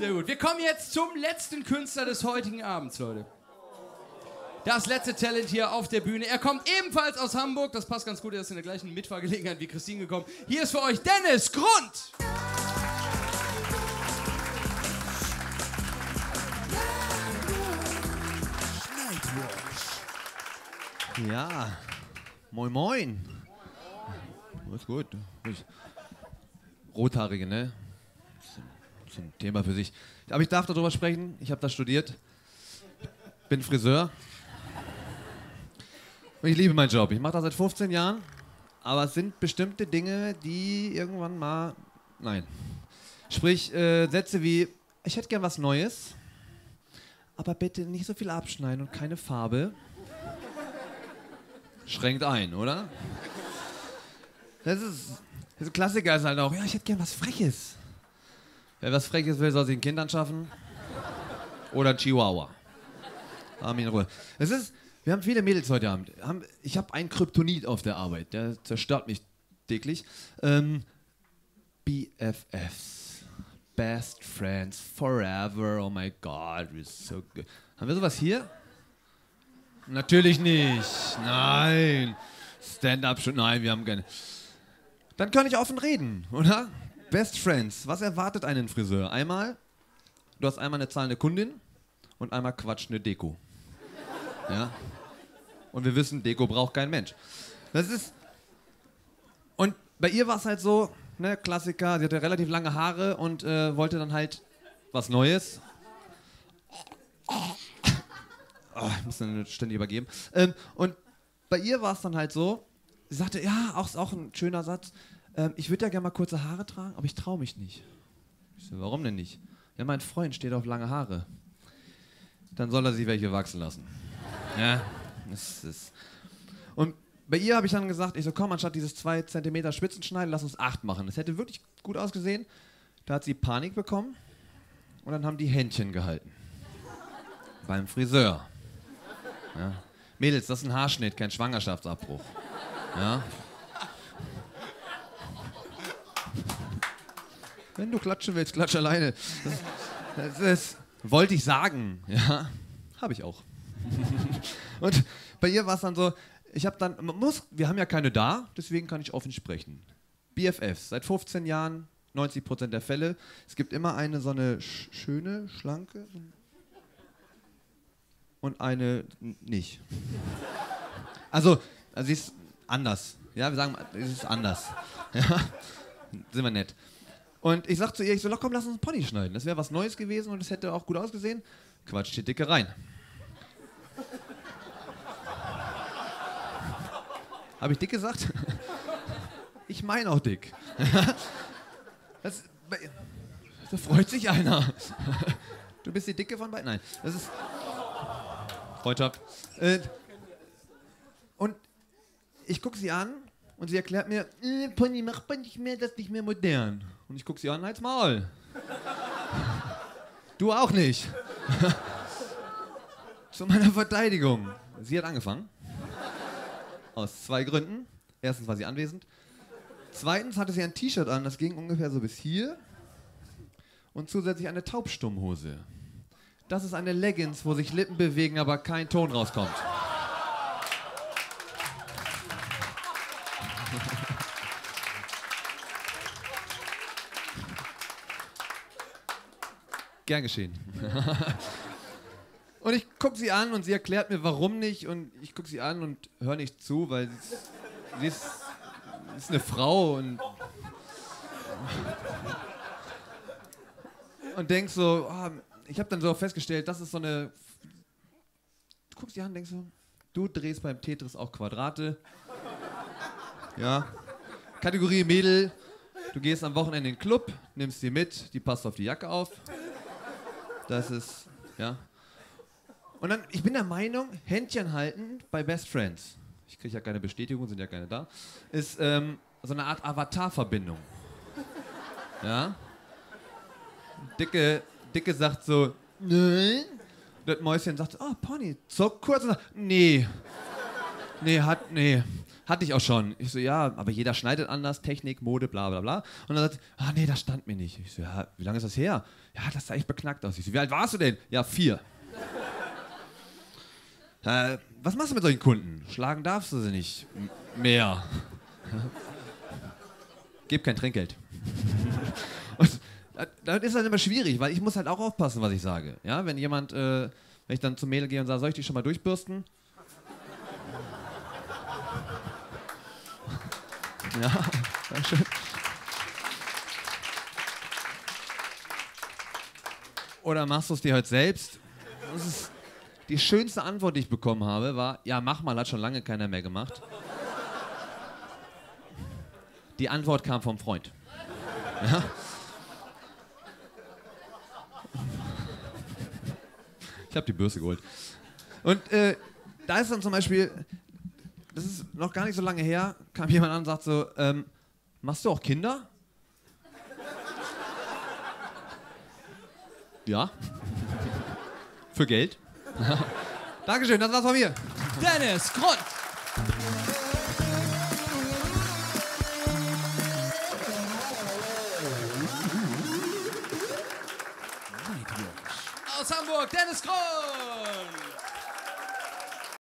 Sehr gut. Wir kommen jetzt zum letzten Künstler des heutigen Abends, Leute. Das letzte Talent hier auf der Bühne. Er kommt ebenfalls aus Hamburg. Das passt ganz gut. Er ist in der gleichen Mitfahrgelegenheit wie Christine gekommen. Hier ist für euch Dennis Grund. Ja, moin moin. Ist gut. Rothaarige, ne? Ist ein Thema für sich. Aber ich darf darüber sprechen. Ich habe das studiert. Bin Friseur. Und ich liebe meinen Job. Ich mache das seit 15 Jahren. Aber es sind bestimmte Dinge, die irgendwann mal. Nein. Sprich, äh, Sätze wie: Ich hätte gern was Neues. Aber bitte nicht so viel abschneiden und keine Farbe schränkt ein, oder? Das ist, das Klassiker ist halt auch, ja, ich hätte gern was Freches. Wer was Freches will, soll sich ein Kind anschaffen. Oder ein Chihuahua. Haben in Ruhe. Es ist, wir haben viele Mädels heute Abend. Ich habe einen Kryptonit auf der Arbeit, der zerstört mich täglich. Ähm, BFFs. Best Friends Forever. Oh my God, we're so good. Haben wir sowas hier? Natürlich nicht. Nein. Stand-up schon. Nein, wir haben keine. Dann kann ich offen reden, oder? Best Friends. Was erwartet einen Friseur? Einmal, du hast einmal eine zahlende Kundin und einmal quatschende Deko. Ja? Und wir wissen, Deko braucht kein Mensch. Das ist. Und bei ihr war es halt so, ne, Klassiker, sie hatte relativ lange Haare und äh, wollte dann halt was Neues. Oh, ich muss dann ständig übergeben. Ähm, und bei ihr war es dann halt so, sie sagte, ja, auch, auch ein schöner Satz, ähm, ich würde ja gerne mal kurze Haare tragen, aber ich traue mich nicht. Ich so, warum denn nicht? Ja, mein Freund steht auf lange Haare. Dann soll er sich welche wachsen lassen. Ja, das ist. Und bei ihr habe ich dann gesagt, ich so, komm, anstatt dieses 2 cm Spitzen schneiden, lass uns 8 machen. Das hätte wirklich gut ausgesehen. Da hat sie Panik bekommen und dann haben die Händchen gehalten. Beim Friseur. Ja. Mädels, das ist ein Haarschnitt, kein Schwangerschaftsabbruch. Ja. Wenn du klatschen willst, klatsch alleine. Das, das, wollte ich sagen. Ja, habe ich auch. Und bei ihr war es dann so, ich habe dann, muss, wir haben ja keine da, deswegen kann ich offen sprechen. BFFs, seit 15 Jahren, 90% der Fälle. Es gibt immer eine so eine sch schöne, schlanke, und eine nicht. Also, also sie ist anders. Ja, wir sagen, sie ist anders. Ja, sind wir nett. Und ich sag zu ihr, ich so, komm, lass uns einen Pony schneiden. Das wäre was Neues gewesen und es hätte auch gut ausgesehen. Quatsch, die Dicke rein. Habe ich dick gesagt? Ich meine auch dick. Das, da freut sich einer. Du bist die Dicke von beiden? Nein, das ist... Freundschaft. Äh, und ich gucke sie an und sie erklärt mir, äh, Pony, macht man nicht mehr, das ist nicht mehr modern. Und ich gucke sie an, als Maul. du auch nicht. Zu meiner Verteidigung. Sie hat angefangen. Aus zwei Gründen. Erstens war sie anwesend. Zweitens hatte sie ein T-Shirt an, das ging ungefähr so bis hier. Und zusätzlich eine Taubstummhose. Das ist eine Leggings, wo sich Lippen bewegen, aber kein Ton rauskommt. Gern geschehen. und ich gucke sie an und sie erklärt mir, warum nicht. Und ich gucke sie an und höre nicht zu, weil sie ist, ist eine Frau und und denk so, oh, ich habe dann so festgestellt, das ist so eine. Du guckst die an und denkst so, du drehst beim Tetris auch Quadrate. Ja. Kategorie Mädel, du gehst am Wochenende in den Club, nimmst sie mit, die passt auf die Jacke auf. Das ist, ja. Und dann, ich bin der Meinung, Händchen halten bei Best Friends, ich kriege ja keine Bestätigung, sind ja keine da, ist ähm, so eine Art Avatar-Verbindung. Ja. Dicke, Dicke sagt so, nein. Das Mäuschen sagt, oh Pony, zuckt kurz und sagt, nee. Nee, hat, nee. Hatte ich auch schon. Ich so, ja, aber jeder schneidet anders, Technik, Mode, bla bla bla. Und dann sagt, ah nee, das stand mir nicht. Ich so, ja, wie lange ist das her? Ja, das sah echt beknackt aus. Ich so, wie alt warst du denn? Ja, vier. äh, was machst du mit solchen Kunden? Schlagen darfst du sie nicht mehr. Gib kein Trinkgeld. Und dann ist das immer schwierig, weil ich muss halt auch aufpassen, was ich sage. Ja, wenn jemand, äh, wenn ich dann zum Mädel gehe und sage, soll ich dich schon mal durchbürsten? Ja, schön. Oder machst du es dir heute selbst? Das ist die schönste Antwort, die ich bekommen habe, war: Ja, mach mal, hat schon lange keiner mehr gemacht. Die Antwort kam vom Freund. Ja? Ich habe die Bürste geholt. Und äh, da ist dann zum Beispiel, das ist noch gar nicht so lange her, kam jemand an und sagt so, ähm, machst du auch Kinder? ja. Für Geld? Dankeschön, das war's von mir. Dennis Grund. Aus Hamburg, Dennis Grund.